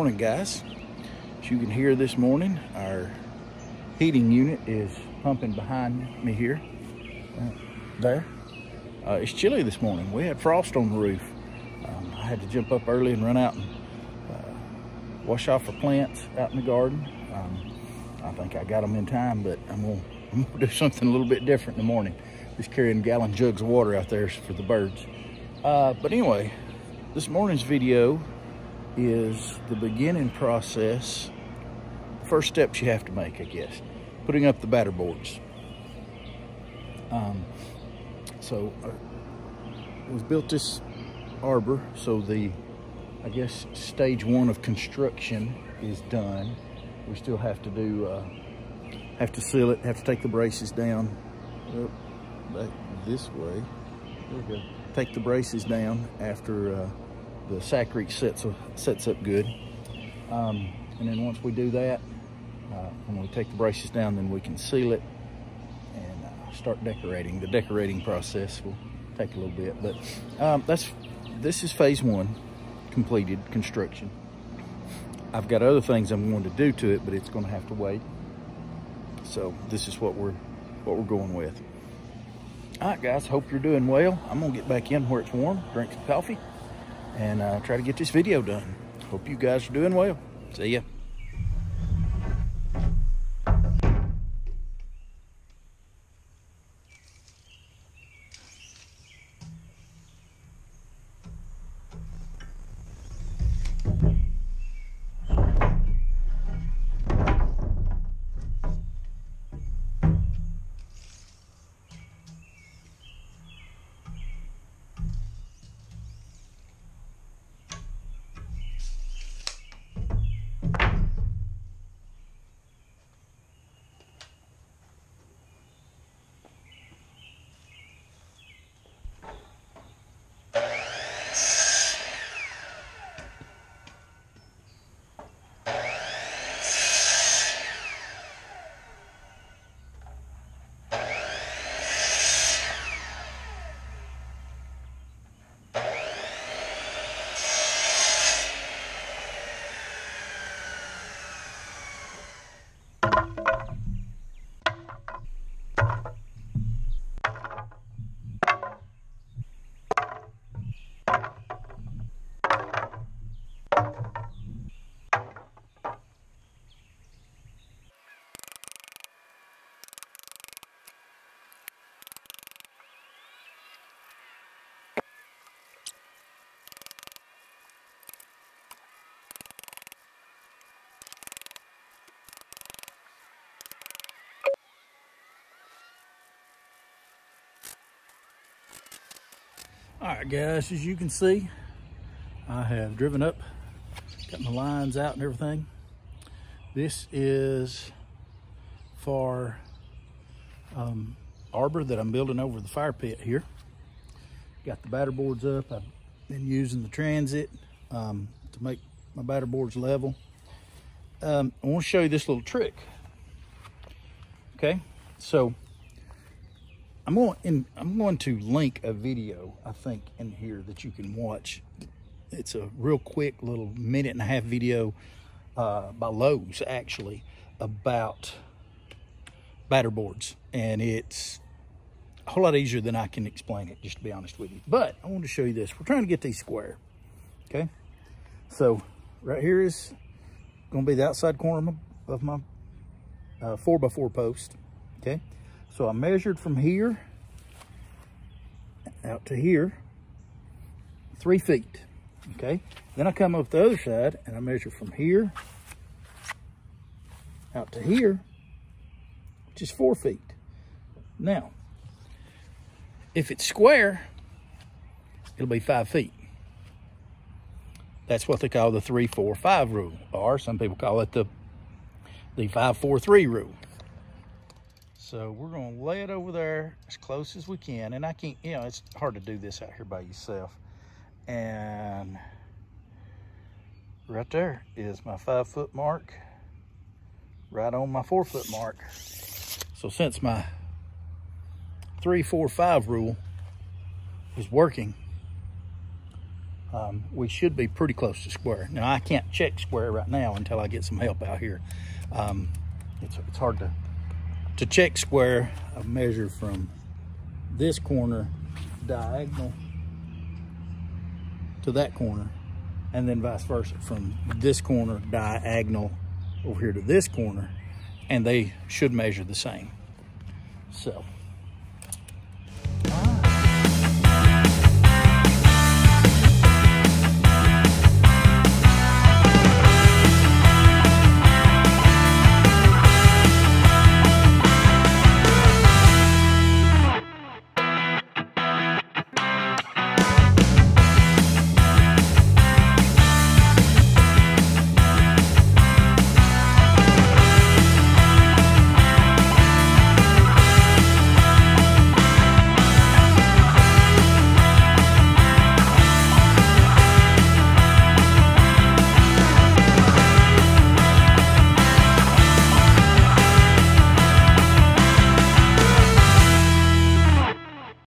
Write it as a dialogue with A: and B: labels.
A: Morning, guys. As you can hear this morning, our heating unit is pumping behind me here. Uh, there. Uh, it's chilly this morning. We had frost on the roof. Um, I had to jump up early and run out and uh, wash off the plants out in the garden. Um, I think I got them in time, but I'm gonna, I'm gonna do something a little bit different in the morning. Just carrying gallon jugs of water out there for the birds. Uh, but anyway, this morning's video is the beginning process. First steps you have to make, I guess. Putting up the batter boards. Um, so uh, we've built this arbor, so the, I guess, stage one of construction is done. We still have to do, uh, have to seal it, have to take the braces down up back this way. Take the braces down after uh, the Sakrete sets, sets up good. Um, and then once we do that, uh, when we take the braces down, then we can seal it and uh, start decorating. The decorating process will take a little bit, but um, that's this is phase one, completed construction. I've got other things I'm going to do to it, but it's going to have to wait. So this is what we're what we're going with. All right, guys, hope you're doing well. I'm gonna get back in where it's warm, drink some coffee, and uh, try to get this video done. Hope you guys are doing well. See ya. All right, guys, as you can see, I have driven up, got my lines out and everything. This is for um, arbor that I'm building over the fire pit here. Got the batter boards up. I've been using the transit um, to make my batter boards level. Um, I want to show you this little trick. Okay, so I'm going in, I'm going to link a video, I think, in here that you can watch. It's a real quick little minute and a half video uh, by Lowe's, actually, about batter boards. And it's a whole lot easier than I can explain it, just to be honest with you. But I want to show you this. We're trying to get these square, okay? So right here is going to be the outside corner of my, uh, 4 by 4 post, okay? So I measured from here out to here, three feet, okay? Then I come up the other side and I measure from here out to here, which is four feet. Now, if it's square, it'll be five feet. That's what they call the three, four, five rule, or some people call it the, the five, four, three rule. So we're gonna lay it over there as close as we can. And I can't, you know, it's hard to do this out here by yourself. And right there is my five foot mark, right on my four foot mark. So since my three, four, five rule is working, um, we should be pretty close to square. Now I can't check square right now until I get some help out here. Um, it's, it's hard to, to check square. I measure from this corner diagonal to that corner and then vice versa from this corner diagonal over here to this corner and they should measure the same. So